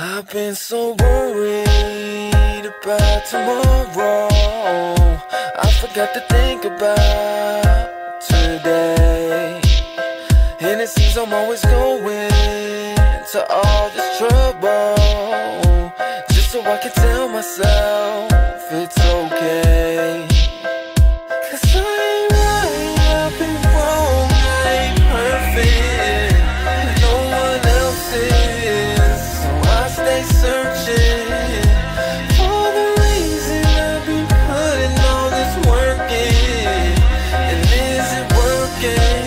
I've been so worried about tomorrow. I forgot to think about today. And it seems I'm always going to all this trouble. Just so I can tell myself it's okay. again.